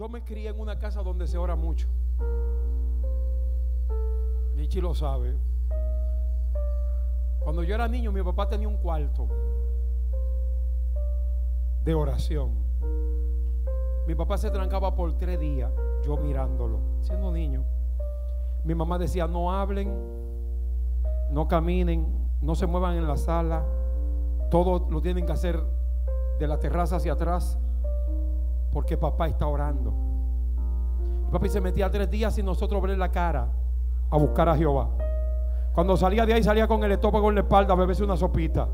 Yo me crié en una casa donde se ora mucho. Lichi lo sabe. Cuando yo era niño, mi papá tenía un cuarto de oración. Mi papá se trancaba por tres días, yo mirándolo, siendo niño. Mi mamá decía, no hablen, no caminen, no se muevan en la sala, todo lo tienen que hacer de la terraza hacia atrás, porque papá está orando. Papá se metía tres días sin nosotros ver la cara a buscar a Jehová. Cuando salía de ahí salía con el estómago en la espalda a beberse una sopita.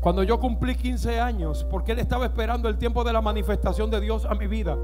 Cuando yo cumplí 15 años, porque él estaba esperando el tiempo de la manifestación de Dios a mi vida.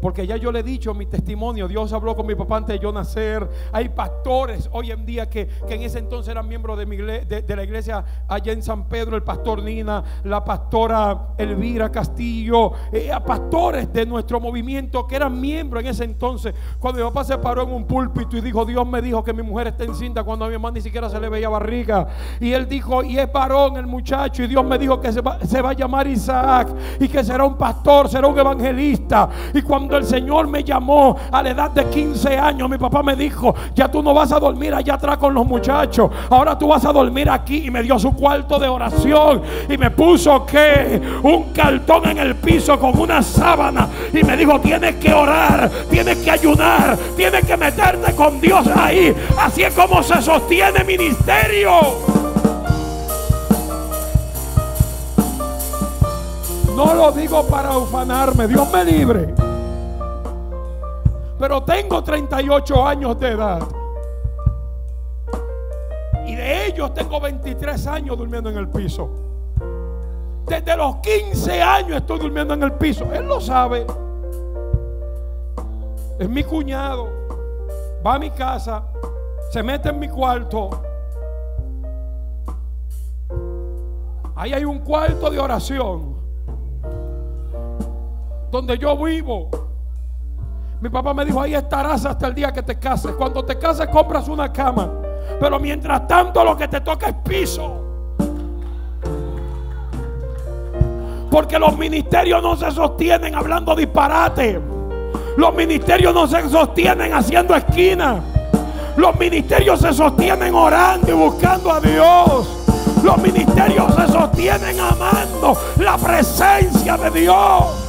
Porque ya yo le he dicho mi testimonio, Dios habló con mi papá antes de yo nacer. Hay pastores hoy en día que, en ese entonces eran miembros de, de, la iglesia allá en San Pedro, el pastor Nina, la pastora Elvira Castillo, eh, pastores de nuestro movimiento que eran miembros en ese entonces. Cuando mi papá se paró en un púlpito y dijo, Dios me dijo que mi mujer está encinta cuando a mi mamá ni siquiera se le veía barriga. Y él dijo, y es varón el muchacho. Y Dios me dijo que se va, se va a llamar Isaac y que será un pastor, será un evangelista. Y cuando cuando el Señor me llamó a la edad de 15 años, mi papá me dijo, ya tú no vas a dormir allá atrás con los muchachos, ahora tú vas a dormir aquí. Y me dio su cuarto de oración y me puso que un cartón en el piso con una sábana y me dijo, tienes que orar, tienes que ayunar, tienes que meterte con Dios ahí. Así es como se sostiene ministerio. No lo digo para ufanarme, Dios me libre pero tengo 38 años de edad. Y de ellos tengo 23 años durmiendo en el piso. Desde los 15 años estoy durmiendo en el piso. Él lo sabe. Es mi cuñado. Va a mi casa. Se mete en mi cuarto. Ahí hay un cuarto de oración. Donde yo vivo. Mi papá me dijo, ahí estarás hasta el día que te cases. Cuando te cases compras una cama. Pero mientras tanto lo que te toca es piso. Porque los ministerios no se sostienen hablando disparate. Los ministerios no se sostienen haciendo esquina. Los ministerios se sostienen orando y buscando a Dios. Los ministerios se sostienen amando la presencia de Dios.